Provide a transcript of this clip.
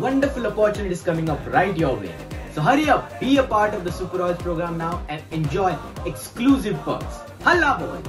wonderful opportunities coming up right your way. So hurry up, be a part of the Super Royals program now and enjoy exclusive perks. Halla Bol!